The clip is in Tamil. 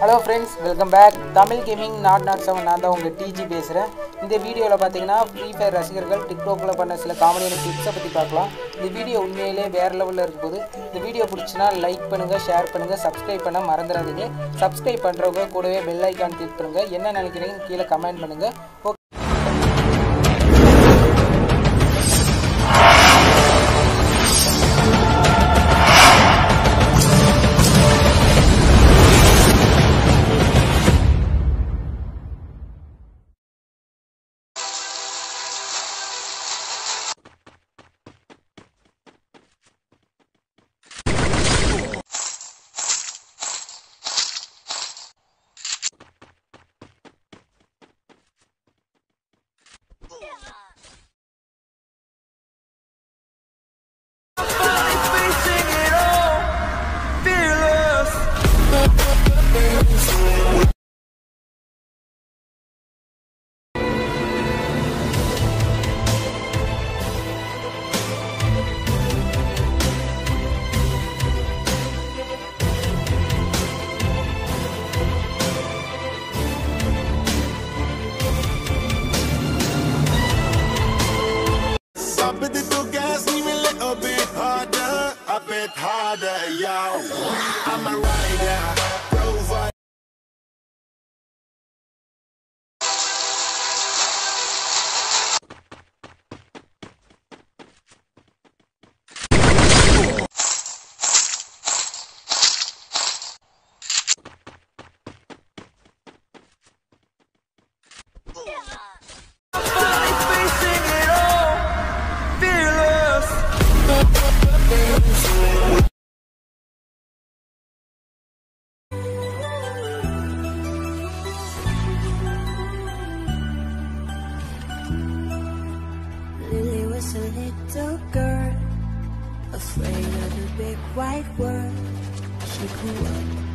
Hello friends welcome back Tamil gaming nought nought seven நான் தான் உங்கள் டிஜி பேசுகிறேன் இந்த வீடியோவில் பார்த்தீங்கன்னா ஃப்ரீ ஃபயர் ரசிகர்கள் டிக்டாக்ல பண்ண சில காமெடியான டிப்ஸை பற்றி பார்க்கலாம். இந்த வீடியோ உண்மையிலே வேறு லெவலில் இருக்கும்போது இந்த வீடியோ பிடிச்சினா லைக் பண்ணுங்கள் ஷேர் பண்ணுங்கள் சப்ஸ்கிரைப் பண்ண மறந்துடாதீங்க. சப்ஸ்கிரைப் பண்ணுறவங்க கூடவே பெல் ஐக்கான் கிளிக் பண்ணுங்கள் என்ன நினைக்கிறீங்க கீழே கமெண்ட் பண்ணுங்கள் I bet it'll gas, me a little bit harder. I bet harder, y'all. I'm a afraid of the big white world. She grew up